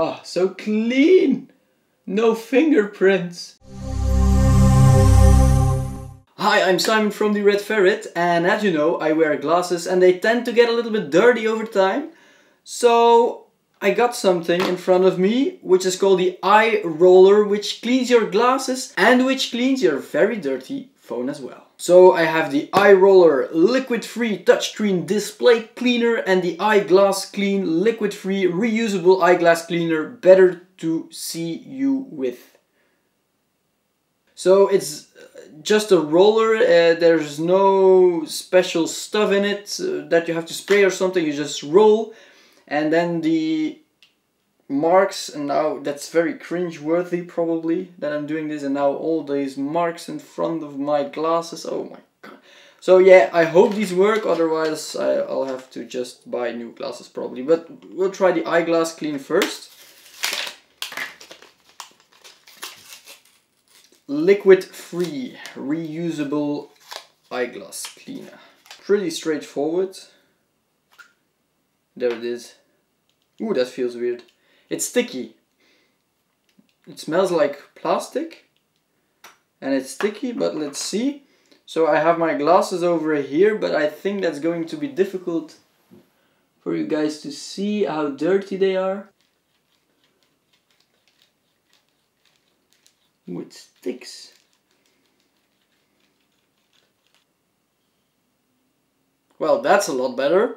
Oh, so clean! No fingerprints! Hi, I'm Simon from the Red Ferret, and as you know, I wear glasses and they tend to get a little bit dirty over time. So I got something in front of me, which is called the iRoller, which cleans your glasses and which cleans your very dirty phone as well. So I have the iRoller liquid-free touchscreen display cleaner and the iGlassClean liquid-free reusable eyeglass cleaner better to see you with. So it's just a roller, uh, there's no special stuff in it uh, that you have to spray or something, you just roll and then the marks and now that's very cringe worthy probably that I'm doing this and now all these marks in front of my glasses oh my god. So yeah I hope these work otherwise I, will have to just buy new glasses probably. But we'll try the iGlassClean first. Liquid free reusable eyeglass cleaner. Pretty straightforward. There it is. Ooh, that feels weird. It's sticky. It smells like plastic. And it's sticky, but let's see. So I have my glasses over here, but I think that's going to be difficult for you guys to see how dirty they are. It sticks. Well, that's a lot better.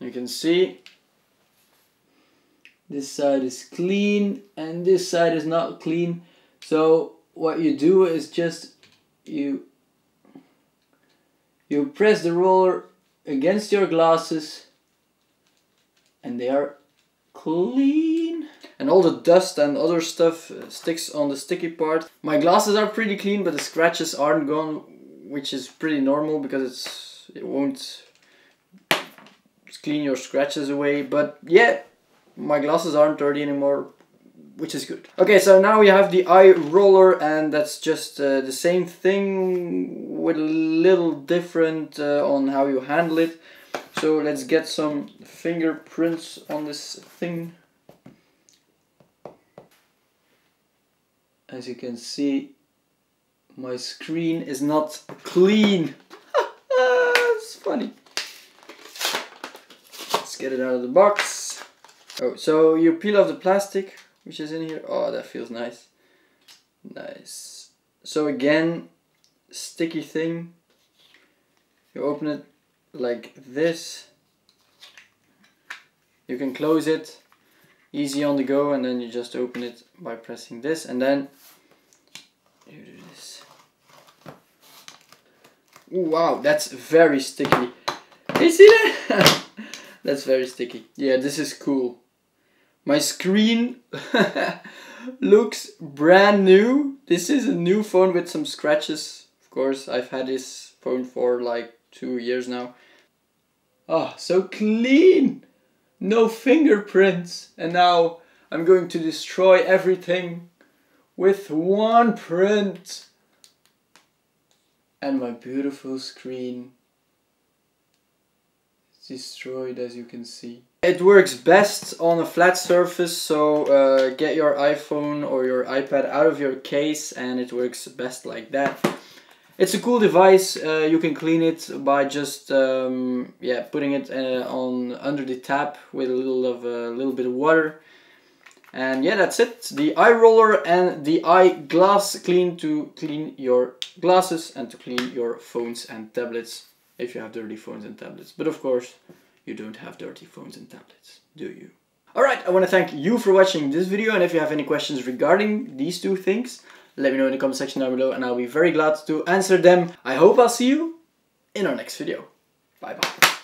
You can see this side is clean and this side is not clean. So what you do is just you you press the roller against your glasses and they are clean. And all the dust and other stuff uh, sticks on the sticky part. My glasses are pretty clean but the scratches aren't gone which is pretty normal because it's it won't clean your scratches away. But yeah my glasses aren't dirty anymore which is good. Okay, so now we have the iRoller and that's just uh, the same thing with a little different uh, on how you handle it. So let's get some fingerprints on this thing. As you can see, my screen is not clean. it's funny. Let's get it out of the box. Oh, so you peel off the plastic which is in here. Oh, that feels nice. Nice. So again, sticky thing. You open it like this. You can close it easy on the go and then you just open it by pressing this and then you do this. Ooh, wow, that's very sticky. You see that? that's very sticky. Yeah, this is cool. My screen looks brand new. This is a new phone with some scratches. Of course, I've had this phone for like two years now. Oh, so clean! No fingerprints! And now I'm going to destroy everything with one print. And my beautiful screen is destroyed as you can see. It works best on a flat surface, so uh, get your iPhone or your iPad out of your case and it works best like that. It's a cool device, uh, you can clean it by just um, yeah putting it uh, on under the tap with a little of a little bit of water. And yeah, that's it. The iRoller and the iGlassClean to clean your glasses and to clean your phones and tablets if you have dirty phones and tablets. But of course, you don't have dirty phones and tablets, do you? Alright, I want to thank you for watching this video and if you have any questions regarding these two things, let me know in the comment section down below and I'll be very glad to answer them. I hope I'll see you in our next video. Bye bye.